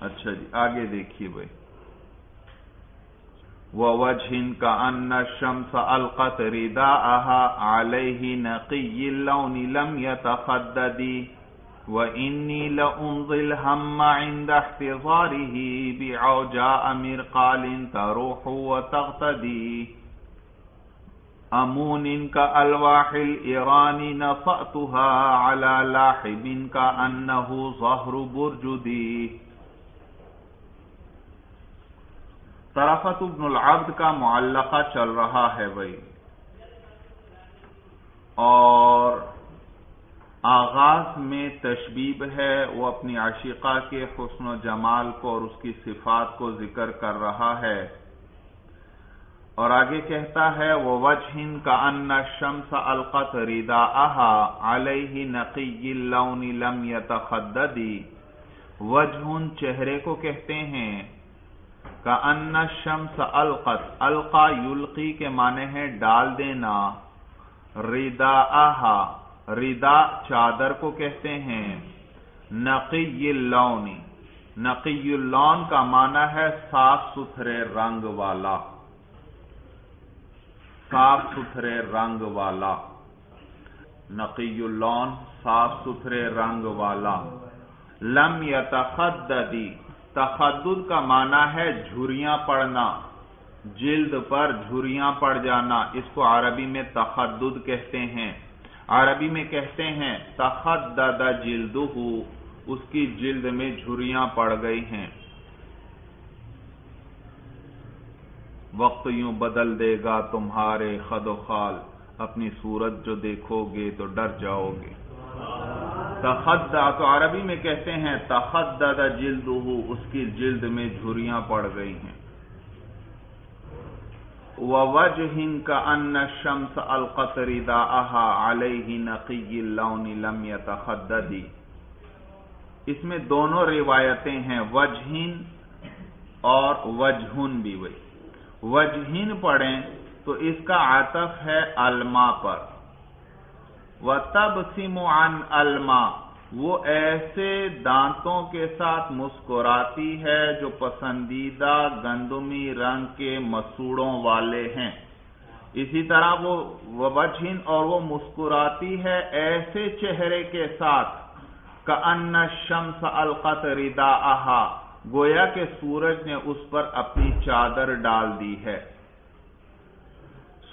اچھا جی آگے دیکھیے بھائی۔ وجہ کا ان شمس القت ردا علیہ نقی اللون لم يتخددی وإني لأنظي الهم عند احتضاره بعوجاء مرقال تروح وتغتدي۔ أمون كألواح الإيران نصأتها على لاحب كأنه ظهر برجدي۔ طرفت ابن العبد کا معلقہ چل رہا ہے بھائی۔ اور آغاز میں تشبیب ہے، وہ اپنی عاشقہ کے حسن و جمال کو اور اس کی صفات کو ذکر کر رہا ہے۔ اور آگے کہتا ہے وہ وجہ کا ان شمس القت ریدا علیہ نقی لم یتخددی وجہ چہرے کو کہتے ہیں کا ان شمس القت القا یلقی کے معنی ہے ڈال دینا ریدا ردا چادر کو کہتے ہیں، نقی اللون نقی اللون کا معنی ہے صاف ستھرے رنگ والا، صاف ستھرے رنگ والا، نقی اللون صاف ستھرے رنگ والا، لم یتخددی تخدد کا معنی ہے جھریاں پڑنا جلد پر جھریاں پڑ جانا، اس کو عربی میں تخدد کہتے ہیں۔ عربی میں کہتے ہیں، تخدد جلدہ اس کی جلد میں جھریاں پڑ گئی ہیں۔ وقت یوں بدل دے گا تمہارے خد و خال، اپنی صورت جو دیکھو گے تو ڈر جاؤ گے۔ تخدا تو عربی میں کہتے ہیں تخدد جلد اس کی جلد میں جھریاں پڑ گئی ہیں۔ وَوَجْهٍ كَأَنَّ الشَّمْسَ الْقَطْرِ دَاءَهَا عَلَيْهِ نَقِيِّ اللَّوْنِ لَمْ يَتَخَدَّدِ اس میں دونوں روایتیں ہیں، وجہن اور وجہن بھی۔ وہی وجہن پڑھیں تو اس کا عطف ہے الما پر۔ وَتَبْسِمُ عَنْ الْمَا وہ ایسے دانتوں کے ساتھ مسکراتی ہے جو پسندیدہ گندمی رنگ کے مسوڑوں والے ہیں۔ اسی طرح وہ وبچن اور وہ مسکراتی ہے ایسے چہرے کے ساتھ۔ ان شمس القت ردا گویا کہ سورج نے اس پر اپنی چادر ڈال دی ہے۔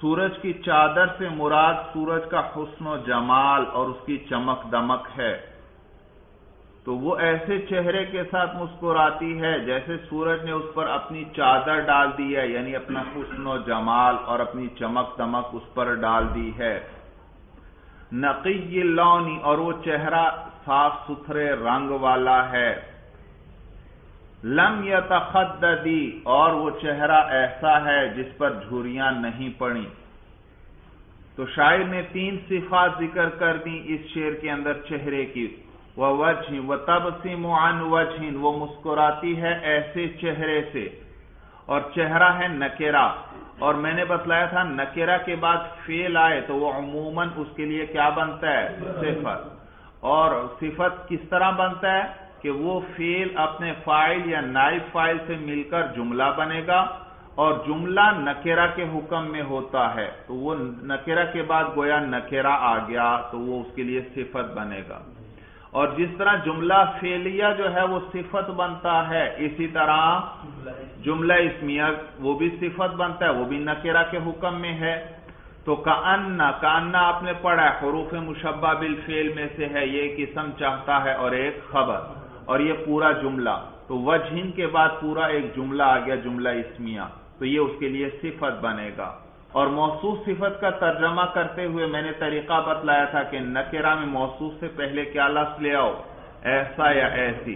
سورج کی چادر سے مراد سورج کا حسن و جمال اور اس کی چمک دمک ہے۔ تو وہ ایسے چہرے کے ساتھ مسکراتی ہے جیسے سورج نے اس پر اپنی چادر ڈال دی ہے یعنی اپنا حسن و جمال اور اپنی چمک دمک اس پر ڈال دی ہے۔ نقی لونی اور وہ چہرہ صاف ستھرے رنگ والا ہے۔ لم یتخددی، اور وہ چہرہ ایسا ہے جس پر جھوریاں نہیں پڑی تو شاعر نے تین صفات ذکر کر دی اس شیر کے اندر چہرے کی۔ وہ وجہ، وہ تب عن وجہ، وہ مسکراتی ہے ایسے چہرے سے۔ اور چہرہ ہے نکیرا اور میں نے بتلایا تھا نکیرا کے بعد فیل آئے تو وہ عموماً اس کے لیے کیا بنتا ہے؟ صفت۔ اور صفت کس طرح بنتا ہے؟ کہ وہ فیل اپنے فائل یا نائب فائل سے مل کر جملہ بنے گا اور جملہ نکیرا کے حکم میں ہوتا ہے تو وہ نکیرا کے بعد گویا نکیرا آ گیا تو وہ اس کے لیے صفت بنے گا۔ اور جس طرح جملہ فیلیا جو ہے وہ صفت بنتا ہے، اسی طرح جملہ اسمیہ وہ بھی صفت بنتا ہے، وہ بھی نکیرہ کے حکم میں ہے۔ تو کانا کانا آپ نے پڑھا ہے، حروف مشبہ بالفعل میں سے ہے، یہ قسم چاہتا ہے اور ایک خبر۔ اور یہ پورا جملہ۔ تو وجہن کے بعد پورا ایک جملہ آ گیا، جملہ اسمیہ۔ تو یہ اس کے لیے صفت بنے گا۔ اور موصوف صفت کا ترجمہ کرتے ہوئے میں نے طریقہ بتلایا تھا کہ نکرہ میں موصوف سے پہلے کیا لفظ لے آؤ؟ ایسا یا ایسی۔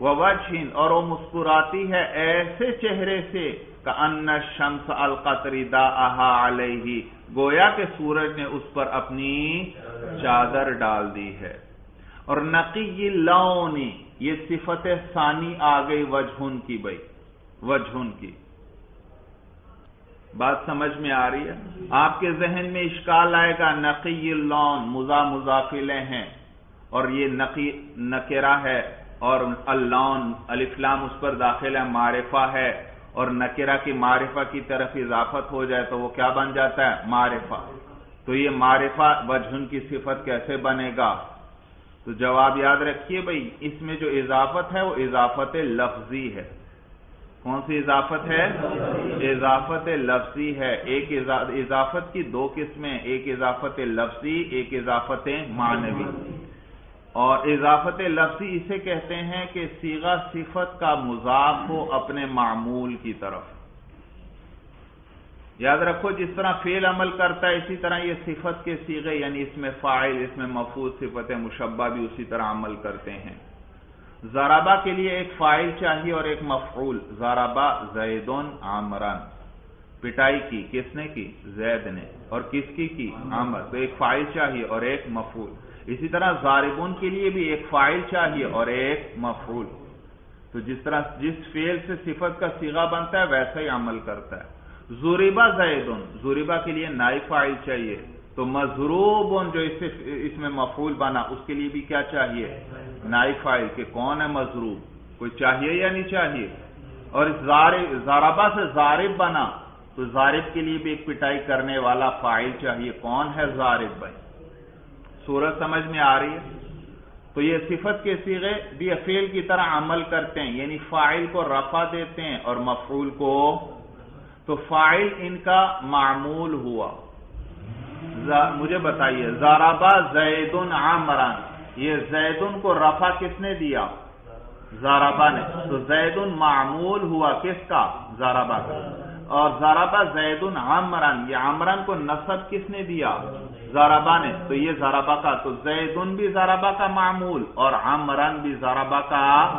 وہ اور وہ مسکراتی ہے ایسے چہرے سے کہ ان شمس القطری دا علیہ۔ گویا کہ سورج نے اس پر اپنی چادر ڈال دی ہے۔ اور نقی لونی یہ صفت ثانی آ گئی وجہن کی بھائی، وجہن کی۔ بات سمجھ میں آ رہی ہے؟ آپ کے ذہن میں اشکال آئے گا، نقی لون مزا مزافلے ہیں۔ اور یہ نقی نکرا ہے اور اللون الفلام اس پر داخل ہے، معرفہ ہے۔ اور نکرہ کی معرفہ کی طرف اضافت ہو جائے تو وہ کیا بن جاتا ہے؟ معرفہ۔ تو یہ معرفہ وجہن کی صفت کیسے بنے گا؟ تو جواب یاد رکھیے بھائی، اس میں جو اضافت ہے وہ اضافت لفظی ہے۔ کون سی اضافت ہے؟ اضافت لفظی ہے۔ ایک اضافت کی دو قسمیں، ایک اضافت لفظی، ایک اضافت معنوی۔ اور اضافت لفظی اسے کہتے ہیں کہ سیغا صفت کا مذاق ہو اپنے معمول کی طرف۔ یاد رکھو جس طرح فیل عمل کرتا ہے، اسی طرح یہ صفت کے سیغے یعنی اس میں فائل اس میں مفوض صفت مشبہ بھی اسی طرح عمل کرتے ہیں۔ زارابا کے لیے ایک فائل چاہیے اور ایک مفعول۔ زارابا زیدون عامران پٹائی کی، کس نے کی؟ زید نے۔ اور کس کی کی؟ عامر۔ تو ایک فائل چاہیے اور ایک مفعول۔ اسی طرح زاربون کے لیے بھی ایک فائل چاہیے اور ایک مفعول۔ تو جس طرح، جس فیل سے صفت کا سیگا بنتا ہے، ویسا ہی عمل کرتا ہے۔ زوریبا زیدن زوریبا کے لیے نائی فائل چاہیے۔ تو مضروب جو اس میں مفعول بنا، اس کے لیے بھی کیا چاہیے؟ نائی فائل کہ کون ہے مضروب کوئی چاہیے یا نہیں چاہیے؟ اور زاربا سے زارب بنا، تو زارب کے لیے بھی ایک پٹائی کرنے والا فائل چاہیے۔ کون ہے زارب بھائی؟ سورج سمجھ میں آ رہی ہے؟ تو یہ صفت کے سیغے بھی افیل کی طرح عمل کرتے ہیں یعنی فائل کو رفع دیتے ہیں اور مفعول کو تو فائل ان کا معمول ہوا۔ مجھے بتائیے، زارابا زید عامران یہ زیدن کو رفع کس نے دیا؟ زارابا نے۔ تو زید معمول ہوا کس کا؟ زارابا کا۔ اور زارابا زید عامران یہ عامران کو نصب کس نے دیا؟ زارابا نے۔ تو یہ زارابا کا، تو زیدن بھی زارابا کا معمول اور عامران بھی زارابا کا۔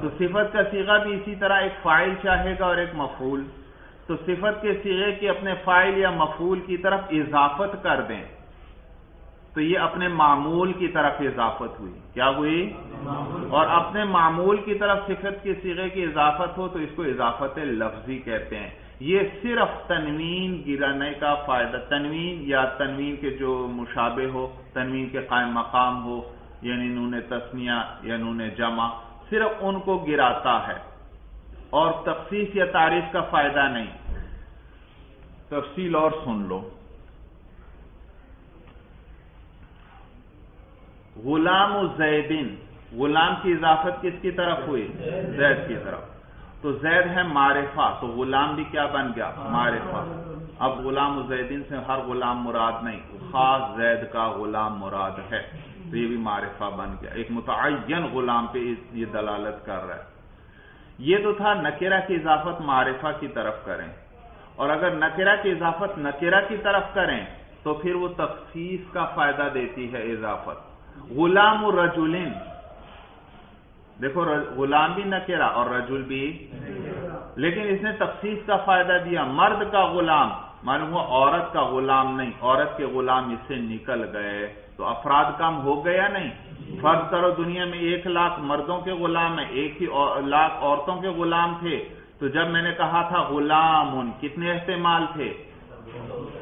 تو صفت کا سیغہ بھی اسی طرح ایک فائل چاہے گا اور ایک مفعول۔ تو صفت کے سیغے کی اپنے فائل یا مفعول کی طرف اضافت کر دیں۔ تو یہ اپنے معمول کی طرف اضافت ہوئی۔ کیا ہوئی؟ اور اپنے معمول کی طرف صفت کے سیغے کی اضافت ہو تو اس کو اضافت لفظی کہتے ہیں۔ یہ صرف تنوین گرانے کا فائدہ، تنوین یا تنوین کے جو مشابہ ہو، تنوین کے قائم مقام ہو یعنی نون تسمیہ یا نون جمع، صرف ان کو گراتا ہے۔ اور تفصیص یا تعریف کا فائدہ نہیں۔ تفصیل اور سن لو۔ غلام و زیدن، غلام کی اضافت کس کی طرف ہوئی؟ زید کی طرف۔ تو زید ہے معرفہ، تو غلام بھی کیا بن گیا؟ معرفہ۔ اب غلام و زیدن سے ہر غلام مراد نہیں، خاص زید کا غلام مراد ہے۔ تو یہ بھی معرفہ بن گیا۔ ایک متعین غلام پہ یہ دلالت کر رہا ہے۔ یہ تو تھا نکرہ کی اضافت معرفہ کی طرف کریں۔ اور اگر نکرہ کی اضافت نکرہ کی طرف کریں، تو پھر وہ تخصیص کا فائدہ دیتی ہے اضافت۔ غلام رجولن دیکھو غلام بھی نکرا اور رجل بھی۔ لیکن اس نے تخصیص کا فائدہ دیا۔ مرد کا غلام، معلوم ہوا، عورت کا غلام نہیں، عورت کے غلام اس سے نکل گئے۔ تو افراد کم ہو گیا نہیں؟ فرض کرو دنیا میں ایک لاکھ مردوں کے غلام ہیں، ایک ہی لاکھ عورتوں کے غلام تھے۔ تو جب میں نے کہا تھا غلام ان کتنے احتمال تھے؟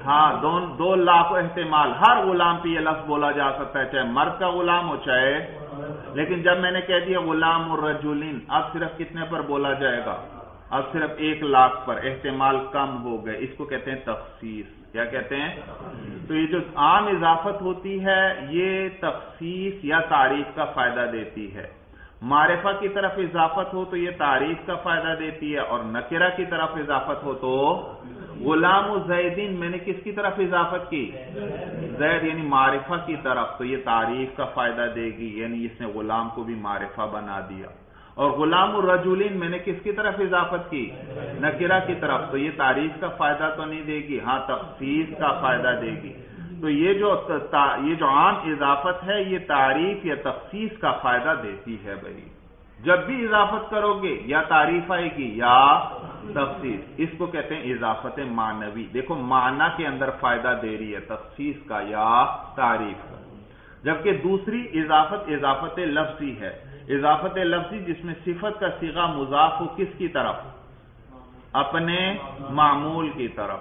ہاں دو لاکھ احتمال۔ ہر غلام پہ یہ لفظ بولا جا سکتا ہے، چاہے مرد کا غلام ہو، چاہے۔ لیکن جب میں نے کہہ دیا غلام الرجولین اب صرف کتنے پر بولا جائے گا؟ اب صرف ایک لاکھ پر احتمال کم ہو گئے۔ اس کو کہتے ہیں تخصیص کیا کہتے ہیں؟ تو یہ جو عام اضافت ہوتی ہے، یہ تخصیص یا تعریف کا فائدہ دیتی ہے۔ معرفہ کی طرف اضافت ہو تو یہ تعریف کا فائدہ دیتی ہے، اور نکرہ کی طرف اضافت ہو تو غلام زیدین، میں نے کس کی طرف اضافت کی؟ زید یعنی معرفہ کی طرف۔ تو یہ تعریف کا فائدہ دے گی یعنی اس نے غلام کو بھی معرفہ بنا دیا۔ اور غلام الرجولین میں نے کس کی طرف اضافت کی؟ نکرہ کی طرف. تو یہ تعریف کا فائدہ تو نہیں دے گی. ہاں تفصیل کا فائدہ دے گی. تو یہ جو یہ جو عام اضافت ہے، یہ تعریف یا تفصیص کا فائدہ دیتی ہے بھائی. جب بھی اضافت کرو گے، یا تعریف آئے گی، یا تفصیص اس کو کہتے ہیں اضافت معنوی. دیکھو، معنی کے اندر فائدہ دے رہی ہے تفصیص کا یا تعریف کا. جبکہ دوسری اضافت اضافت لفظی ہے. اضافت لفظی جس میں صفت کا سیغا مضاف ہو کس کی طرف؟ اپنے معمول کی طرف۔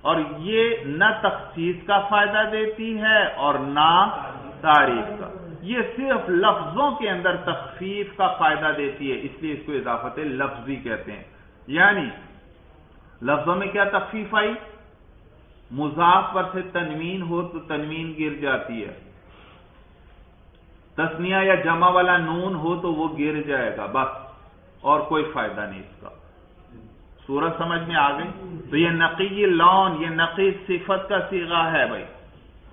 اور یہ نہ تخصیص کا فائدہ دیتی ہے اور نہ تعریف کا۔ یہ صرف لفظوں کے اندر تخفیف کا فائدہ دیتی ہے، اس لیے اس کو اضافت لفظی کہتے ہیں۔ یعنی لفظوں میں کیا تخفیف آئی؟ مضاف پر سے تنوین ہو تو تنوین گر جاتی ہے۔ تسنیا یا جمع والا نون ہو تو وہ گر جائے گا، بس۔ اور کوئی فائدہ نہیں اس کا۔ سورج سمجھ میں آ گئی تو یہ نقی لون، یہ نقی صفت کا سیگا ہے بھائی۔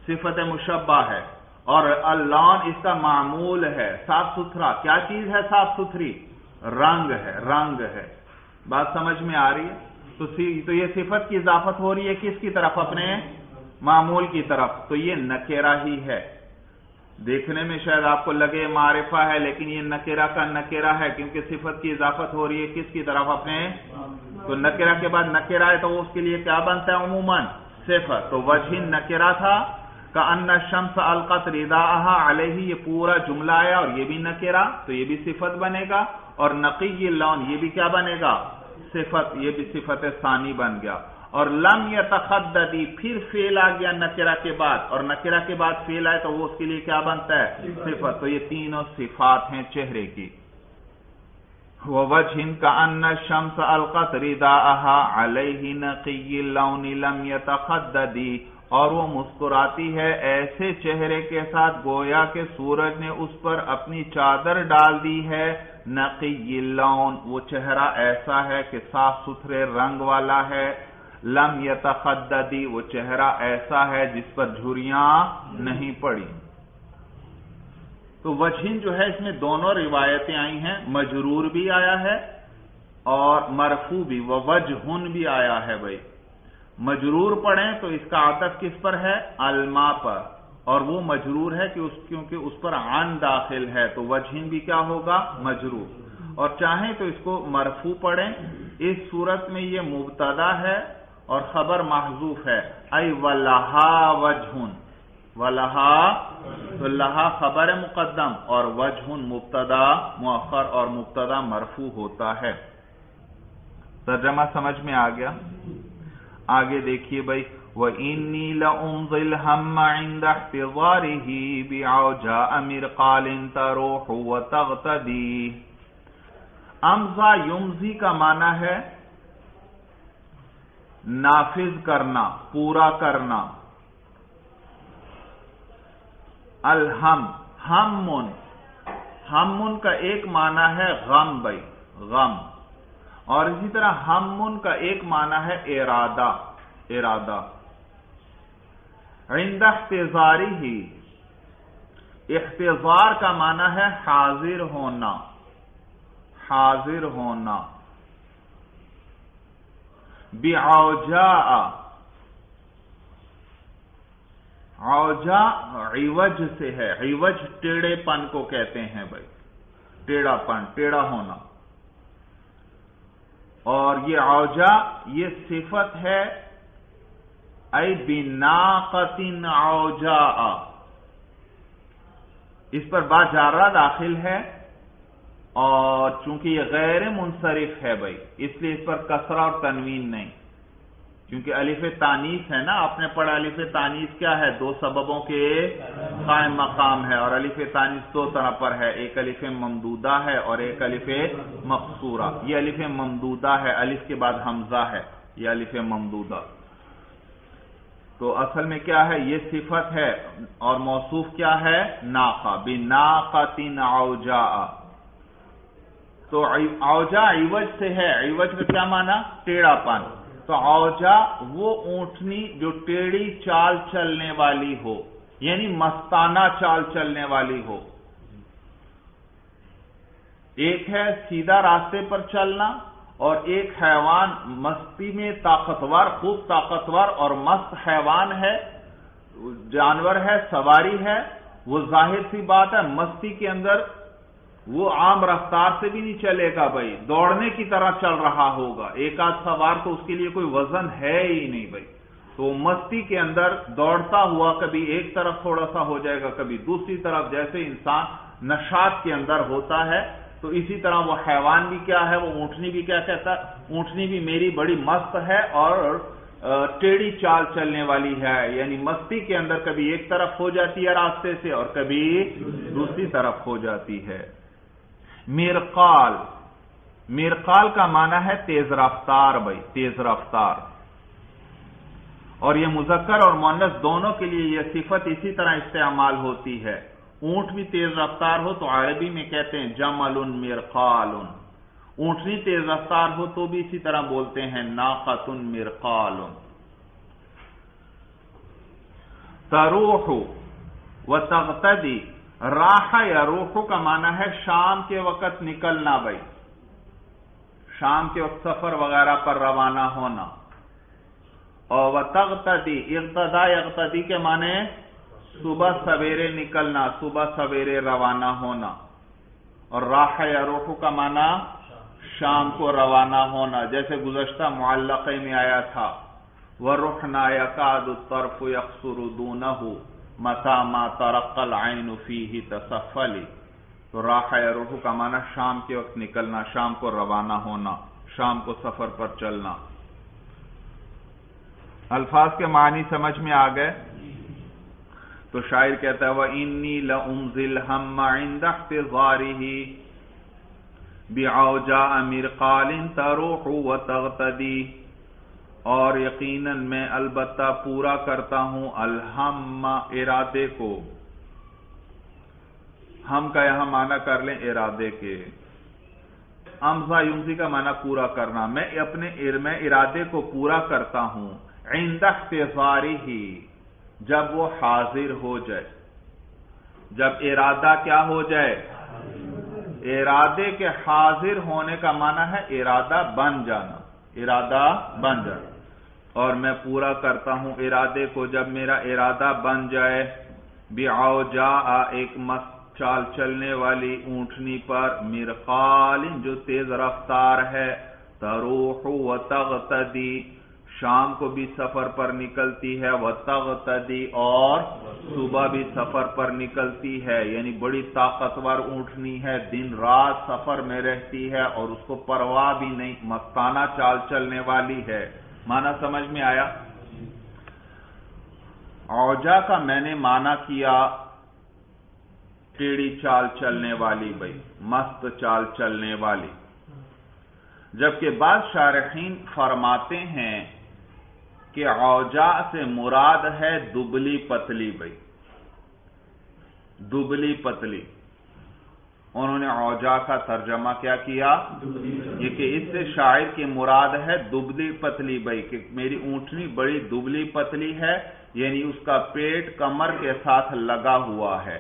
صفت مشبہ ہے۔ اور اللون اس کا معمول ہے، صاف ستھرا۔ کیا چیز ہے صاف ستھری؟ رنگ ہے رنگ ہے۔ بات سمجھ میں آ رہی ہے؟ تو یہ صفت کی اضافت ہو رہی ہے کس کی طرف اپنے؟ معمول کی طرف۔ تو یہ نکیرا ہی ہے۔ دیکھنے میں شاید آپ کو لگے معرفہ ہے، لیکن یہ نکیرا کا نکیرا ہے، کیونکہ صفت کی اضافت ہو رہی ہے کس کی طرف اپنے؟ تو نکیرا کے بعد نکیرا ہے تو اس کے لیے کیا بنتا ہے؟ عموماً صفت. تو وجہ نکیرا تھا کا ان شمس القت ردا علیہ یہ پورا جملہ آیا اور یہ بھی نکیرا تو یہ بھی صفت بنے گا۔ اور نقی لون یہ بھی کیا بنے گا؟ صفت. یہ بھی صفت ثانی بن گیا۔ اور لم یا تخدی پھر فیل آ گیا نکرا کے بعد۔ اور نکرا کے بعد فیل آئے تو وہ اس کے لیے کیا بنتا ہے؟ صفت۔ تو یہ تینوں صفات ہیں چہرے کی۔ وجہ کا ان شمس القت ردا علیہ نقی لون لم یا اور وہ مسکراتی ہے ایسے چہرے کے ساتھ گویا کہ سورج نے اس پر اپنی چادر ڈال دی ہے۔ نقی لون وہ چہرہ ایسا ہے کہ صاف ستھرے رنگ والا ہے۔ لم یتخددی، وہ چہرہ ایسا ہے جس پر جھریاں نہیں پڑی تو وجہن جو ہے اس میں دونوں روایتیں آئی ہیں، مجرور بھی آیا ہے اور مرفو بھی وجہن بھی آیا ہے بھائی۔ مجرور پڑھیں تو اس کا عطف کس پر ہے؟ الما پر۔ اور وہ مجرور ہے کہ اس، کیونکہ اس پر عن داخل ہے، تو وجہن بھی کیا ہوگا؟ مجرور۔ اور چاہیں تو اس کو مرفو پڑھیں۔ اس صورت میں یہ مبتدا ہے اور خبر محضوف ہے۔ ائی ولہا وجہن۔ ولہا تو لہا خبر مقدم اور وجہن مبتدا، مؤخر اور مبتدا مرفو ہوتا ہے۔ ترجمہ سمجھ میں آ گیا؟ آگے دیکھیے بھائی۔ وہ انی لمزل ہم ہی جا امیر قالن تروح و امزا یمزی کا معنی ہے نافذ کرنا، پورا کرنا۔ الہم ہم ہم کا ایک معنی ہے غم بھائی، غم۔ اور اسی طرح ہم کا ایک معنی ہے ارادہ ارادہ۔ عند اختزاری ہی اختزار کا معنی ہے حاضر ہونا حاضر ہونا۔ اوجا اوجا عوج سے ہے. عوج ٹیڑے پن کو کہتے ہیں بھائی. ٹیڑا پن ٹیڑا ہونا. اور یہ اوجا یہ صفت ہے. اے بنا قطن اوجا اس پر بات جارہ داخل ہے. اور چونکہ یہ غیر منصرف ہے بھائی، اس لیے اس پر کسرہ اور تنوین نہیں۔ کیونکہ الف تانیس ہے نا، آپ نے پڑھا الف تانیس کیا ہے؟ دو سببوں کے قائم مقام ہے۔ اور الف تانیس دو طرح پر ہے، ایک الف ممدودہ ہے اور ایک الف مقصورہ۔ یہ الف ممدودہ ہے، الف کے بعد حمزہ ہے، یہ الف ممدودہ۔ تو اصل میں کیا ہے؟ یہ صفت ہے اور موصوف کیا ہے؟ ناقا بناقتن اوجا تو اوجا عوج سے ہے. عوج میں کیا مانا ٹیڑا پن. تو اوجا وہ اونٹنی جو ٹیڑھی چال چلنے والی ہو. یعنی مستانہ چال چلنے والی ہو. ایک ہے سیدھا راستے پر چلنا اور ایک حیوان مستی میں طاقتور، خوب طاقتور اور مست حیوان ہے. جانور ہے، سواری ہے. وہ ظاہر سی بات ہے، مستی کے اندر وہ عام رفتار سے بھی نہیں چلے گا بھائی۔ دوڑنے کی طرح چل رہا ہوگا۔ ایک آدھ سوار تو اس کے لیے کوئی وزن ہے ہی نہیں بھائی۔ تو مستی کے اندر دوڑتا ہوا کبھی ایک طرف تھوڑا سا ہو جائے گا، کبھی دوسری طرف۔ جیسے انسان نشات کے اندر ہوتا ہے، تو اسی طرح وہ حیوان بھی کیا ہے، وہ اونٹنی بھی کیا کہتا ہے، اونٹنی بھی میری بڑی مست ہے اور ٹیڑی چال چلنے والی ہے۔ یعنی مستی کے اندر کبھی ایک طرف ہو جاتی ہے راستے سے اور کبھی دوسری طرف ہو جاتی ہے۔ میرقال میرقال کا معنی ہے تیز رفتار بھائی، تیز رفتار۔ اور یہ مذکر اور مونس دونوں کے لیے یہ صفت اسی طرح استعمال ہوتی ہے۔ اونٹ بھی تیز رفتار ہو تو عربی میں کہتے ہیں جمل مرقال اونٹنی تیز رفتار ہو تو بھی اسی طرح بولتے ہیں ناقت مرقال تروح و تغتدی راہ یا روح کا معنی ہے شام کے وقت نکلنا بھائی۔ شام کے وقت سفر وغیرہ پر روانہ ہونا۔ اور تغتدی اقتدا اقتدی کے معنی صبح سویرے نکلنا، صبح سویرے روانہ ہونا۔ اور راہ یا روح کا معنی شام کو روانہ ہونا۔ جیسے گزشتہ معلقے میں آیا تھا۔ وہ رخنا یقاد طرف یکسر دونہ متا ما ترقل عین فیہ تصفلی تو راہ یا روح کا معنی شام کے وقت نکلنا، شام کو روانہ ہونا، شام کو سفر پر چلنا۔ الفاظ کے معنی سمجھ میں آ گئے؟ تو شاعر کہتا ہے وہ انی لمزل ہم ہی بِعَوْجَا امیر قالن تروح و تغتدی اور یقیناً میں البتہ پورا کرتا ہوں الحم ارادے کو۔ ہم کا یہاں معنی کر لیں ارادے کے۔ امزا یمزی کا معنی پورا کرنا۔ میں اپنے میں ارادے کو پورا کرتا ہوں۔ عند اختفاری ہی جب وہ حاضر ہو جائے۔ جب ارادہ کیا ہو جائے؟ ارادے کے حاضر ہونے کا معنی ہے ارادہ بن جانا۔ ارادہ بن جانا۔ اور میں پورا کرتا ہوں ارادے کو جب میرا ارادہ بن جائے۔ بھی آؤ جا ایک مست چال چلنے والی اونٹنی پر مرقال جو تیز رفتار ہے، تروح و تغتدی۔ شام کو بھی سفر پر نکلتی ہے وہ تغتدی۔ اور صبح بھی سفر پر نکلتی ہے۔ یعنی بڑی طاقتور اونٹنی ہے۔ دن رات سفر میں رہتی ہے اور اس کو پرواہ بھی نہیں، مستانہ چال چلنے والی ہے۔ مانا سمجھ میں آیا؟ اوجا کا میں نے مانا کیا ٹیڑی چال چلنے والی بھائی، مست چال چلنے والی۔ جبکہ بعض شارحین فرماتے ہیں کہ اوجا سے مراد ہے دبلی پتلی بھائی۔ دبلی پتلی۔ انہوں نے اوجا کا ترجمہ کیا کیا؟ یہ کہ اس سے شاعر کی مراد ہے دبلی پتلی بھائی، کہ میری اونٹنی بڑی دبلی پتلی ہے یعنی اس کا پیٹ کمر کے ساتھ لگا ہوا ہے۔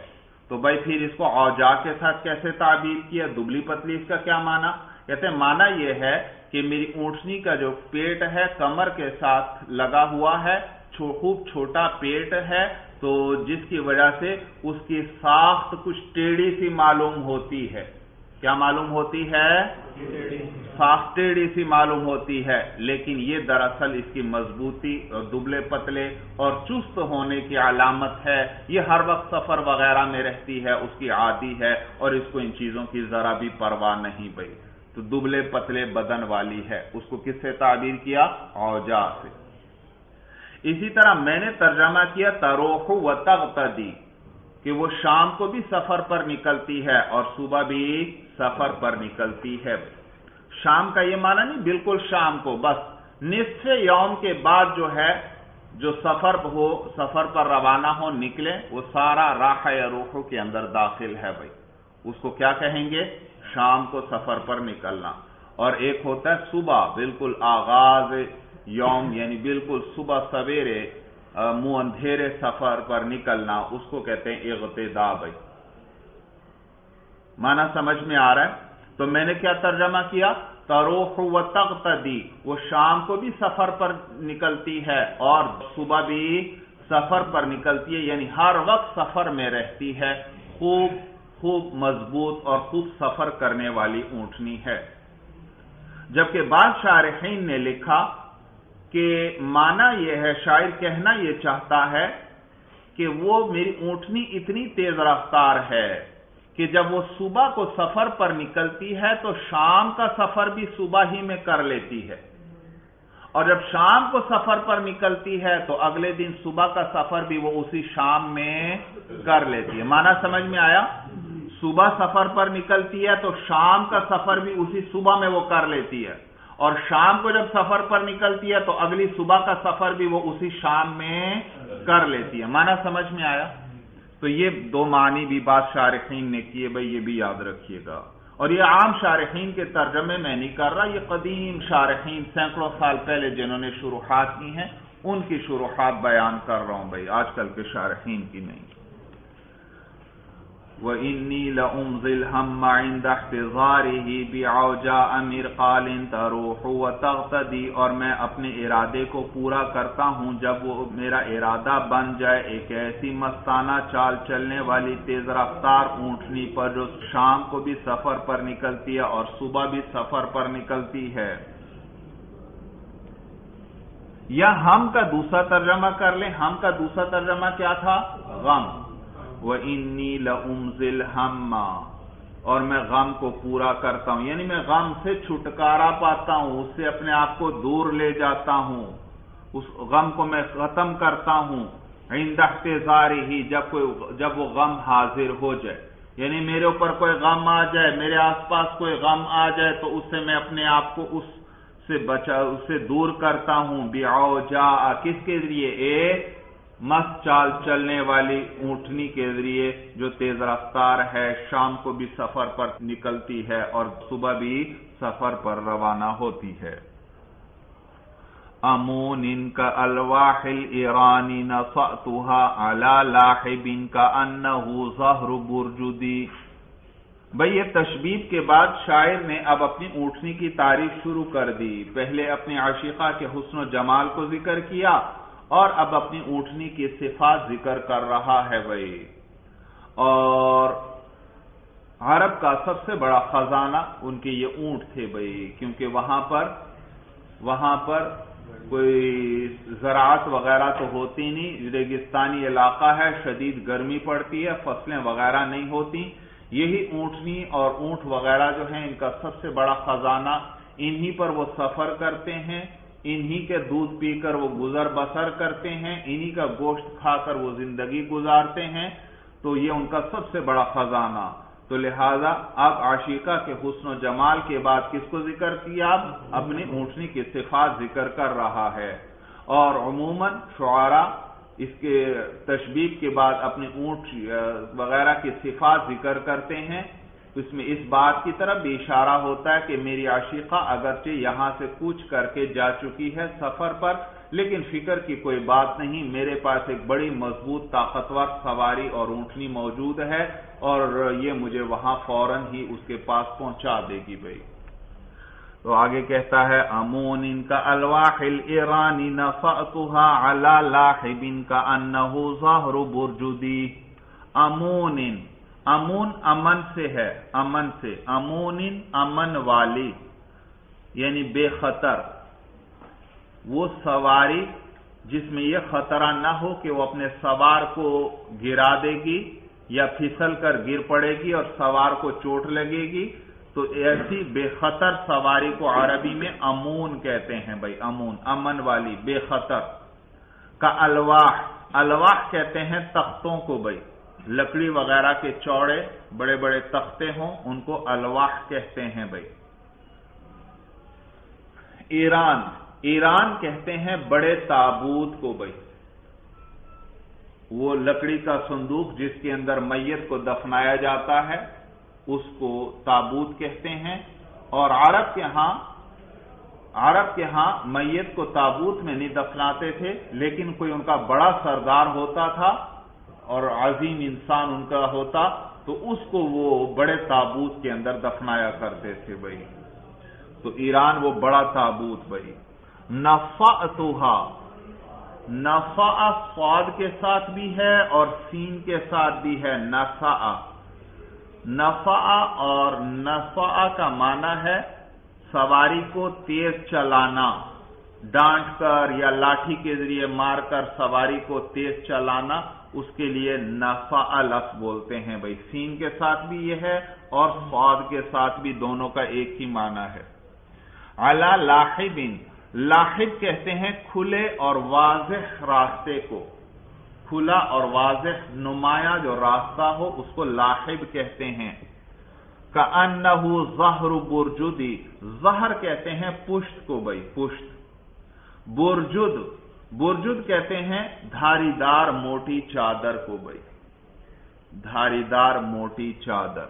تو بھائی، پھر اس کو اوجا کے ساتھ کیسے تعبیر کیا؟ دبلی پتلی، اس کا کیا مانا کہتے ہیں مانا یہ ہے کہ میری اونٹنی کا جو پیٹ ہے، کمر کے ساتھ لگا ہوا ہے خوب چھوٹا پیٹ ہے تو جس کی وجہ سے اس کی ساخت کچھ ٹیڑھی سی معلوم ہوتی ہے۔ کیا معلوم ہوتی ہے؟ ساخت ٹیڑھی سی معلوم ہوتی ہے، لیکن یہ دراصل اس کی مضبوطی اور دبلے پتلے اور چست ہونے کی علامت ہے۔ یہ ہر وقت سفر وغیرہ میں رہتی ہے، اس کی عادی ہے اور اس کو ان چیزوں کی ذرا بھی پرواہ نہیں بھائی۔ تو دبلے پتلے بدن والی ہے۔ اس کو کس سے تعبیر کیا؟ اوجا سے۔ اسی طرح میں نے ترجمہ کیا تروخ و تغتدی، کہ وہ شام کو بھی سفر پر نکلتی ہے اور صبح بھی سفر پر نکلتی ہے۔ شام کا یہ معنی نہیں، بالکل شام کو، بس نصف یوم کے بعد جو ہے، جو سفر ہو، سفر پر روانہ ہو، نکلے، وہ سارا راہ یا روحو کے اندر داخل ہے بھائی۔ اس کو کیا کہیں گے؟ شام کو سفر پر نکلنا۔ اور ایک ہوتا ہے صبح، بالکل آغاز یوم یعنی بالکل صبح سویرے منہ اندھیرے سفر پر نکلنا، اس کو کہتے ہیں اغتدا بھائی۔ مانا سمجھ میں آ رہا ہے؟ تو میں نے کیا ترجمہ کیا؟ تروخ و تغتدی وہ شام کو بھی سفر پر نکلتی ہے اور صبح بھی سفر پر نکلتی ہے یعنی ہر وقت سفر میں رہتی ہے۔ خوب خوب مضبوط اور خوب سفر کرنے والی اونٹنی ہے۔ جبکہ بعض شارحین نے لکھا کہ مانا یہ ہے، شاعر کہنا یہ چاہتا ہے کہ وہ میری اونٹنی اتنی تیز رفتار ہے کہ جب وہ صبح کو سفر پر نکلتی ہے تو شام کا سفر بھی صبح ہی میں کر لیتی ہے۔ اور جب شام کو سفر پر نکلتی ہے تو اگلے دن صبح کا سفر بھی وہ اسی شام میں کر لیتی ہے۔ مانا سمجھ میں آیا؟ صبح سفر پر نکلتی ہے تو شام کا سفر بھی اسی صبح میں وہ کر لیتی ہے۔ اور شام کو جب سفر پر نکلتی ہے تو اگلی صبح کا سفر بھی وہ اسی شام میں کر لیتی ہے۔ مانا سمجھ میں آیا؟ تو یہ دو معنی بھی بات شارحین نے کیے، بھائی یہ بھی یاد رکھیے گا۔ اور یہ عام شارحین کے ترجمے میں نہیں کر رہا، یہ قدیم شارحین سینکڑوں سال پہلے جنہوں نے شروحات کی ہیں، ان کی شروحات بیان کر رہا ہوں بھائی، آج کل کے شارحین کی نہیں۔ وَإِنِّي لَأُمْزِ الْهَمَّ عِنْدَ احْتِظَارِهِ بِعَوْجَاءَ مِرْقَالٍ تَرُوحُ وَتَغْتَدِي اور میں اپنے ارادے کو پورا کرتا ہوں جب وہ میرا ارادہ بن جائے ایک ایسی مستانہ چال چلنے والی تیز رفتار اونٹنی پر جو شام کو بھی سفر پر نکلتی ہے اور صبح بھی سفر پر نکلتی ہے۔ یا ہم کا دوسرا ترجمہ کر لیں۔ ہم کا دوسرا ترجمہ کیا تھا؟ غم۔ وَإِنِّي لَأُمْزِ الْحَمَّا اور میں غم کو پورا کرتا ہوں۔ یعنی میں غم سے چھٹکارا پاتا ہوں، اس سے اپنے آپ کو دور لے جاتا ہوں۔ اس غم کو میں ختم کرتا ہوں۔ احتزاری ہی جب کوئی جب وہ غم حاضر ہو جائے۔ یعنی میرے اوپر کوئی غم آ جائے، میرے آس پاس کوئی غم آ جائے، تو اس سے میں اپنے آپ کو اس سے بچا، اس سے دور کرتا ہوں۔ بیاؤ جا کس کے ذریعے ایک مست چال چلنے والی اونٹنی کے ذریعے جو تیز رفتار ہے، شام کو بھی سفر پر نکلتی ہے اور صبح بھی سفر پر روانہ ہوتی ہے۔ امون ان کا الواحل ایرانی لاحب ان کا انہو ظہر برجدی۔ بھئی یہ تشبیب کے بعد شاعر نے اب اپنی اونٹنی کی تعریف شروع کر دی۔ پہلے اپنی عاشقہ کے حسن و جمال کو ذکر کیا۔ اور اب اپنی اونٹنی کی صفات ذکر کر رہا ہے بھائی۔ اور عرب کا سب سے بڑا خزانہ ان کے یہ اونٹ تھے بھائی، کیونکہ وہاں پر وہاں پر کوئی زراعت وغیرہ تو ہوتی نہیں۔ ریگستانی علاقہ ہے، شدید گرمی پڑتی ہے، فصلیں وغیرہ نہیں ہوتی۔ یہی اونٹنی اور اونٹ وغیرہ جو ہیں، ان کا سب سے بڑا خزانہ انہی پر وہ سفر کرتے ہیں۔ انہی کے دودھ پی کر وہ گزر بسر کرتے ہیں، انہی کا گوشت کھا کر وہ زندگی گزارتے ہیں، تو یہ ان کا سب سے بڑا خزانہ۔ تو لہذا اب عاشقہ کے حسن و جمال کے بعد کس کو ذکر کیا؟ اب اپنی اونٹنی کی صفات ذکر کر رہا ہے۔ اور عموماً شعرا اس کے تشبیب کے بعد اپنی اونٹ وغیرہ کی صفات ذکر کرتے ہیں۔ تو اس میں اس بات کی طرف بھی اشارہ ہوتا ہے کہ میری عاشقہ اگرچہ یہاں سے کوچ کر کے جا چکی ہے سفر پر، لیکن فکر کی کوئی بات نہیں، میرے پاس ایک بڑی مضبوط طاقتور سواری اور اونٹنی موجود ہے اور یہ مجھے وہاں فوراً ہی اس کے پاس پہنچا دے گی بھائی۔ تو آگے کہتا ہے، امون ان کا الواحل ایرانی نفعتها علی لاحب ان کا انہو ظاہر برجدی۔ امون امون امن سے ہے، امن سے۔ امون امن والی یعنی بے خطر۔ وہ سواری جس میں یہ خطرہ نہ ہو کہ وہ اپنے سوار کو گرا دے گی یا پھسل کر گر پڑے گی اور سوار کو چوٹ لگے گی، تو ایسی بے خطر سواری کو عربی میں امون کہتے ہیں بھائی، امون، امن والی، بے خطر۔ کا الواح الواح کہتے ہیں تختوں کو بھائی۔ لکڑی وغیرہ کے چوڑے بڑے بڑے تختے ہوں، ان کو الواح کہتے ہیں بھائی۔ ایران ایران کہتے ہیں بڑے تابوت کو بھائی۔ وہ لکڑی کا صندوق جس کے اندر میت کو دفنایا جاتا ہے، اس کو تابوت کہتے ہیں۔ اور عرب کے ہاں عرب کے ہاں میت کو تابوت میں نہیں دفناتے تھے، لیکن کوئی ان کا بڑا سردار ہوتا تھا اور عظیم انسان ان کا ہوتا تو اس کو وہ بڑے تابوت کے اندر دفنایا کرتے تھے بھائی۔ تو ایران وہ بڑا تابوت بھائی۔ نفا توحا نفا فواد کے ساتھ بھی ہے اور سین کے ساتھ بھی ہے۔ نفا نفا اور نفا کا معنی ہے سواری کو تیز چلانا، ڈانٹ کر یا لاٹھی کے ذریعے مار کر سواری کو تیز چلانا۔ اس کے لیے نفا لفظ بولتے ہیں بھائی۔ سین کے ساتھ بھی یہ ہے اور فواد کے ساتھ بھی دونوں کا ایک ہی معنی ہے۔ اللہ لاحبن لاحب کہتے ہیں کھلے اور واضح راستے کو۔ کھلا اور واضح نمایاں جو راستہ ہو اس کو لاحب کہتے ہیں۔ کا زہر برجدی زہر کہتے ہیں پشت کو بھائی، پشت۔ برجد برجد کہتے ہیں دھاری دار موٹی چادر کو بھائی۔ دھاری دار موٹی چادر۔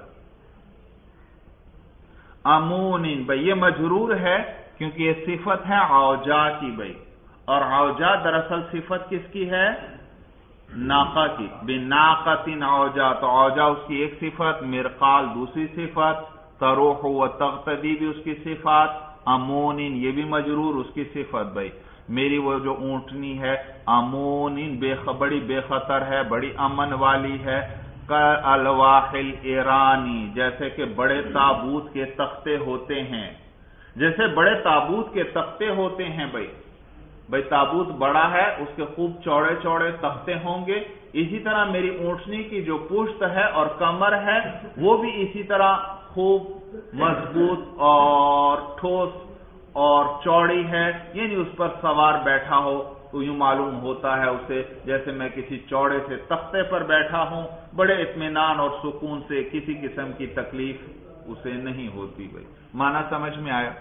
امون بھائی، یہ مجرور ہے کیونکہ یہ صفت ہے اوجا کی بھائی۔ اور اوجا دراصل صفت کس کی ہے؟ ناقا کی۔ بے ناقتن اوجا تو اوجا اس کی ایک صفت، مرقال دوسری صفت، تروح و تغتدی بھی اس کی صفات امون یہ بھی مجرور اس کی صفت بھائی۔ میری وہ جو اونٹنی ہے امون بے بڑی بے خطر ہے، بڑی امن والی ہے۔ الواحل ایرانی، جیسے کہ بڑے تابوت کے تختے ہوتے ہیں۔ جیسے بڑے تابوت کے تختے ہوتے ہیں بھائی۔ بھائی تابوت بڑا ہے، اس کے خوب چوڑے چوڑے تختے ہوں گے۔ اسی طرح میری اونٹنی کی جو پشت ہے اور کمر ہے، وہ بھی اسی طرح خوب مضبوط اور ٹھوس اور چوڑی ہے یعنی اس پر سوار بیٹھا ہو تو یوں معلوم ہوتا ہے اسے جیسے میں کسی چوڑے سے تختے پر بیٹھا ہوں۔ بڑے اطمینان اور سکون سے کسی قسم کی تکلیف اسے نہیں ہوتی بھائی۔ مانا سمجھ میں آیا؟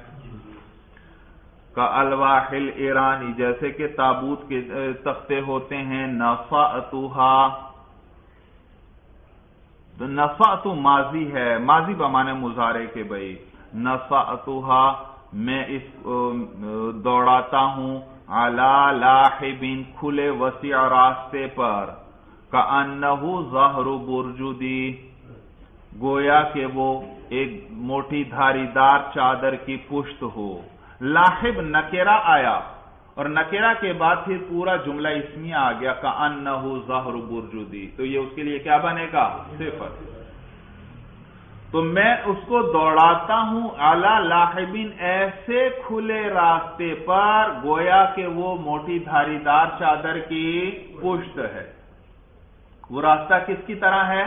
کا الواحل ایرانی جیسے کہ تابوت کے تختے ہوتے ہیں نفا نفا تو ماضی ہے، ماضی بمانے مظاہرے کے بھائی۔ نفا میں اس دوڑاتا ہوں لاحبین کھلے وسیع راستے پر کا انہو زہر برجودی گویا کہ وہ ایک موٹی دھاری دار چادر کی پشت ہو۔ لاحب نکیرا آیا۔ اور نکیرا کے بعد پھر پورا جملہ اسمیہ آ گیا کا ان ظہر برجودی تو یہ اس کے لیے کیا بنے گا؟ صفر۔ تو میں اس کو دوڑاتا ہوں اعلی لاحبین ایسے کھلے راستے پر گویا کہ وہ موٹی دھاری دار چادر کی پشت ہے۔ وہ راستہ کس کی طرح ہے؟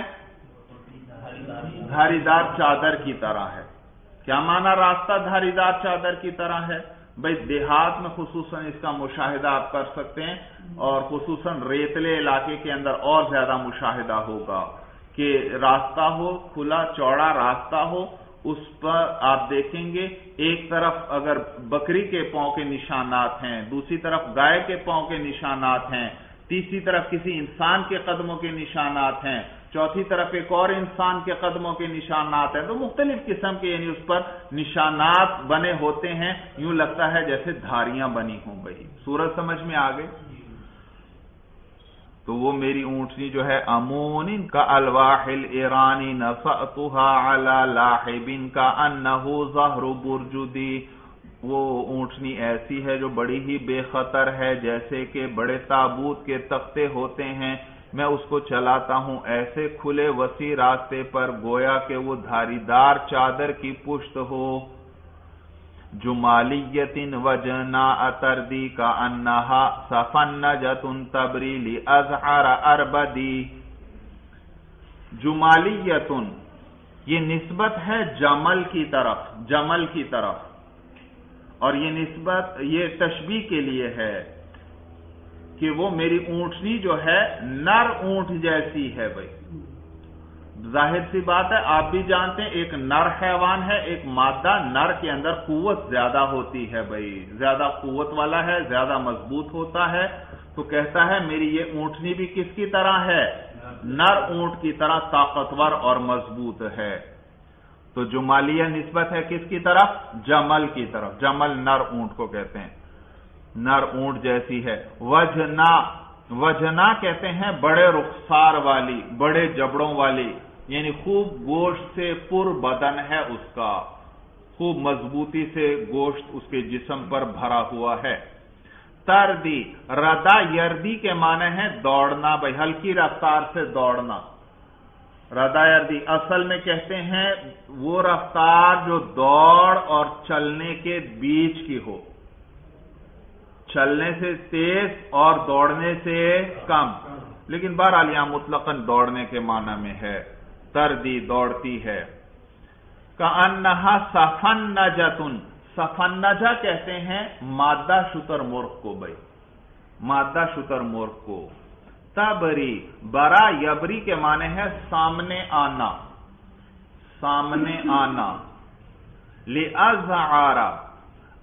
دھاری دار چادر کی طرح ہے۔ کیا مانا راستہ دھاری دار چادر کی طرح ہے؟ بھائی دیہات میں خصوصاً اس کا مشاہدہ آپ کر سکتے ہیں اور خصوصاً ریتلے علاقے کے اندر اور زیادہ مشاہدہ ہوگا۔ کہ راستہ ہو، کھلا چوڑا راستہ ہو، اس پر آپ دیکھیں گے، ایک طرف اگر بکری کے پاؤں کے نشانات ہیں، دوسری طرف گائے کے پاؤں کے نشانات ہیں، تیسری طرف کسی انسان کے قدموں کے نشانات ہیں، چوتھی طرف ایک اور انسان کے قدموں کے نشانات ہیں، تو مختلف قسم کے یعنی اس پر نشانات بنے ہوتے ہیں، یوں لگتا ہے جیسے دھاریاں بنی ہوں بھائی۔ سورج سمجھ میں آ گئی تو وہ میری اونٹنی جو ہے امون کا الواحل ایرانی لاحبن کا انہو ظہر برجدی۔ وہ اونٹنی ایسی ہے جو بڑی ہی بے خطر ہے، جیسے کہ بڑے تابوت کے تختے ہوتے ہیں۔ میں اس کو چلاتا ہوں۔ ایسے کھلے وسیع راستے پر گویا کہ وہ دھاری دار چادر کی پشت ہو۔ جمالیت وجنا اتردی کا انہا سفن جتن تبریلی ازہر اربدی. جمالیتن، یہ نسبت ہے جمل کی طرف، جمل کی طرف. اور یہ نسبت، یہ تشبیح کے لیے ہے کہ وہ میری اونٹنی جو ہے، نر اونٹ جیسی ہے بھائی۔ ظاہر سی بات ہے، آپ بھی جانتے ہیں، ایک نر حیوان ہے، ایک مادہ نر کے اندر قوت زیادہ ہوتی ہے بھائی۔ زیادہ قوت والا ہے، زیادہ مضبوط ہوتا ہے۔ تو کہتا ہے، میری یہ اونٹنی بھی کس کی طرح ہے؟ نر اونٹ کی طرح طاقتور اور مضبوط ہے۔ تو جمالیہ نسبت ہے، کس کی طرف؟ جمل کی طرف۔ جمل نر اونٹ کو کہتے ہیں۔ نر اونٹ جیسی ہے۔ وجنا وجنا کہتے ہیں، بڑے رخسار والی، بڑے جبڑوں والی۔ یعنی خوب گوشت سے پر بدن ہے اس کا، خوب مضبوطی سے گوشت اس کے جسم پر بھرا ہوا ہے۔ تردی ردا یردی کے معنی ہے دوڑنا، بھائی ہلکی رفتار سے دوڑنا۔ ردا یردی اصل میں کہتے ہیں وہ رفتار جو دوڑ اور چلنے کے بیچ کی ہو۔ چلنے سے تیز اور دوڑنے سے کم۔ لیکن بہرحال یہاں مطلق دوڑنے کے معنی میں ہے۔ دی دوڑتی ہے۔ کا انہا سفن نجتن۔ سفن نجا کہتے ہیں مادہ شتر مرخ کو بھائی۔ مادہ شتر مرخ کو۔ تبری، برا یبری کے معنی ہے سامنے آنا۔ سامنے آنا۔ لزارا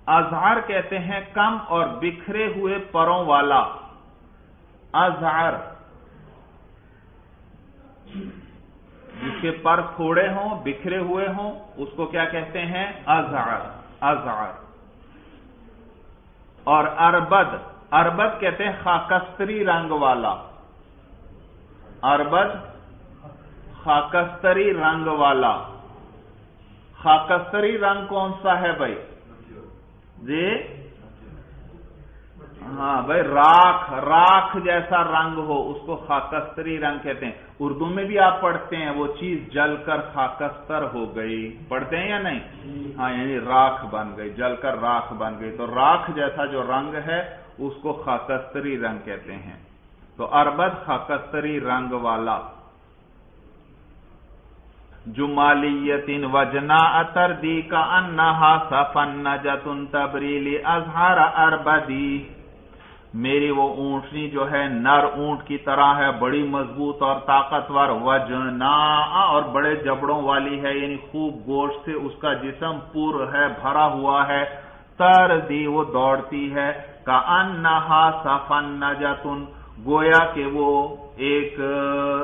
اظہار کہتے ہیں کم اور بکھرے ہوئے پروں والا۔ اظہار جس کے پر تھوڑے ہوں، بکھرے ہوئے ہوں، اس کو کیا کہتے ہیں؟ ازہر ازار اور اربد اربد کہتے ہیں خاکستری رنگ والا۔ اربد، خاکستری رنگ والا۔ خاکستری رنگ کون سا ہے بھائی؟ جی؟ ہاں بھائی، راکھ راکھ جیسا رنگ ہو، اس کو خاکستری رنگ کہتے ہیں۔ اردو میں بھی آپ پڑھتے ہیں، وہ چیز جل کر خاکستر ہو گئی۔ پڑھتے ہیں یا نہیں؟ ہاں یعنی راکھ بن گئی، جل کر راکھ بن گئی۔ تو راکھ جیسا جو رنگ ہے، اس کو خاکستری رنگ کہتے ہیں۔ تو اربد خاکستری رنگ والا۔ جمالیتن وجنا اتر دی کا انہا سفن جتن تبریلی اظہار اربدی۔ میری وہ اونٹنی جو ہے نر اونٹ کی طرح ہے، بڑی مضبوط اور طاقتور وجنا اور بڑے جبڑوں والی ہے یعنی خوب گوشت سے اس کا جسم پور ہے، بھرا ہوا ہے۔ تر دی وہ دوڑتی ہے کا انہا سفن نجاتن گویا کہ وہ ایک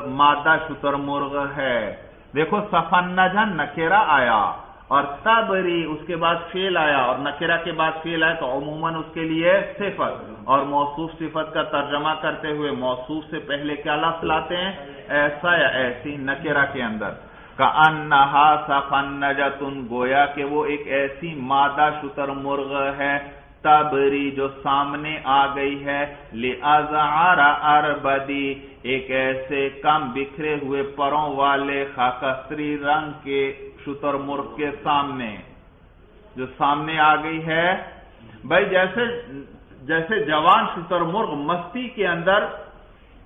مادہ شتر مرغ ہے۔ دیکھو سفن نجا نکیرا آیا۔ اور تبری اس کے بعد فیل آیا اور نکرہ کے بعد فیل آیا تو عموماً اس کے لیے صفت اور موصوف صفت کا ترجمہ کرتے ہوئے موصوف سے پہلے کیا لفظ لاتے ہیں؟ ایسا یا ایسی نکرہ کے اندر۔ کا انہا گویا کہ وہ ایک ایسی مادہ شتر مرغ ہے، تبری جو سامنے آ گئی ہے۔ لِأَزْعَرَ اربدی ایک ایسے کم بکھرے ہوئے پروں والے خاکستری رنگ کے شتر مرغ کے سامنے۔ جو سامنے آ گئی ہے، بھائی جیسے جیسے جوان شتر مرغ مستی کے اندر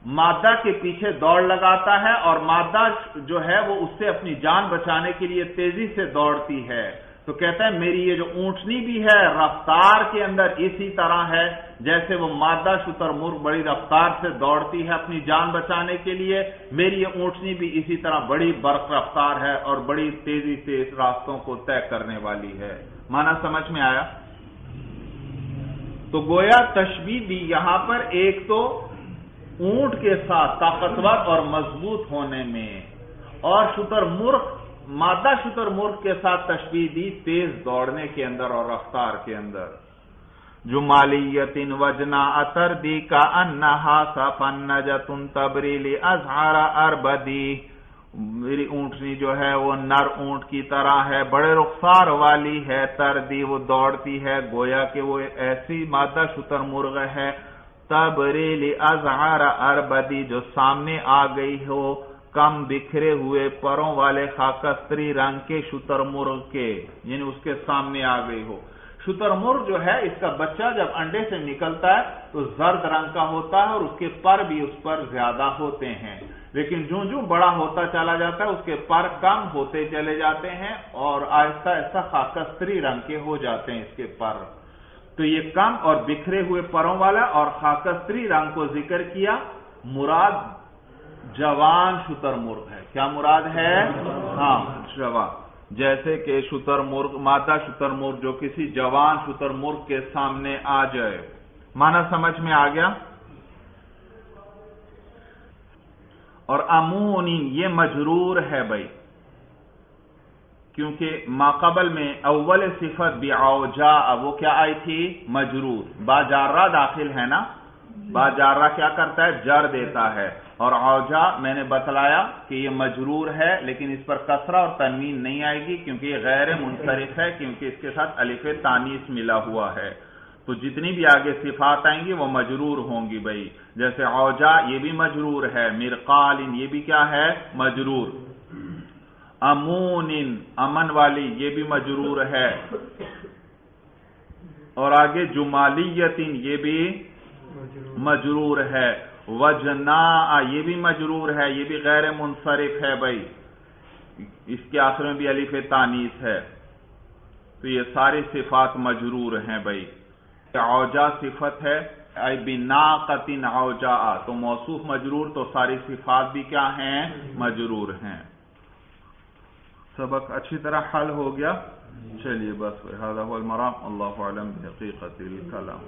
مادہ کے پیچھے دوڑ لگاتا ہے اور مادہ جو ہے وہ اس سے اپنی جان بچانے کے لیے تیزی سے دوڑتی ہے۔ تو کہتا ہے میری یہ جو اونٹنی بھی ہے، رفتار کے اندر اسی طرح ہے، جیسے وہ مادہ شتر مرغ بڑی رفتار سے دوڑتی ہے اپنی جان بچانے کے لیے، میری یہ اونٹنی بھی اسی طرح بڑی برق رفتار ہے اور بڑی تیزی سے اس راستوں کو طے کرنے والی ہے۔ مانا سمجھ میں آیا؟ تو گویا تشبیح بھی یہاں پر ایک تو اونٹ کے ساتھ طاقتور اور مضبوط ہونے میں اور شتر مرغ مادہ شتر مرغ کے ساتھ تشبیح دی، تیز دوڑنے کے اندر اور رفتار کے اندر۔ جو مالیت وجنا اثر دی، کا انہا سفن جتن تبریلی ازہارا اربدی۔ میری اونٹنی جو ہے، وہ نر اونٹ کی طرح ہے، بڑے رخسار والی ہے تردی وہ دوڑتی ہے۔ گویا کہ وہ ایسی مادہ شتر مرغ ہے۔ تبریلی اظہار اربدی، جو سامنے آ گئی ہو۔ کم بکھرے ہوئے پروں والے خاکستری رنگ کے شتر مرغ کے یعنی اس کے سامنے آ گئی ہو۔ شتر مرغ جو ہے، اس کا بچہ جب انڈے سے نکلتا ہے، تو زرد رنگ کا ہوتا ہے اور اس کے پر بھی اس پر زیادہ ہوتے ہیں۔ لیکن جوں جوں بڑا ہوتا چلا جاتا ہے، اس کے پر کم ہوتے چلے جاتے ہیں اور آہستہ آہستہ خاکستری رنگ کے ہو جاتے ہیں اس کے پر۔ تو یہ کم اور بکھرے ہوئے پروں والا اور خاکستری رنگ کو ذکر کیا، مراد جوان شتر مرغ ہے۔ کیا مراد ہے؟ ہاں جوان۔ جیسے کہ شتر مرغ، مادہ شتر مرغ جو کسی جوان شتر مرغ کے سامنے آ جائے۔ مانا سمجھ میں آ گیا؟ اور امونی یہ مجرور ہے بھائی۔ کیونکہ ماقبل میں اول صفت بھی آؤ وہ کیا آئی تھی؟ مجرور۔ باجارہ داخل ہے نا؟ باجارہ کیا کرتا ہے؟ جر دیتا ہے۔ اور اوجا میں نے بتلایا کہ یہ مجرور ہے، لیکن اس پر کسرہ اور تنوین نہیں آئے گی کیونکہ یہ غیر منصرف ہے، کیونکہ اس کے ساتھ الف تانیس ملا ہوا ہے۔ تو جتنی بھی آگے صفات آئیں گی، وہ مجرور ہوں گی بھائی۔ جیسے اوجا یہ بھی مجرور ہے۔ مرقال، یہ بھی کیا ہے؟ مجرور۔ امون، امن والی، یہ بھی مجرور ہے۔ اور آگے جمالیت، یہ بھی مجرور. ہے. وجنا یہ بھی مجرور ہے، یہ بھی غیر منصرف ہے بھائی. اس کے آخر میں بھی علیف تانیس ہے. تو یہ سارے صفات مجرور ہیں بھائی. اوجا صفت ہے. بنا قطن اوجا تو موصوف مجرور تو ساری صفات بھی کیا ہیں؟ مجرور ہیں. سبق اچھی طرح حل ہو گیا. چلیے بس المرام. اللہ علم حقیقت الکلام.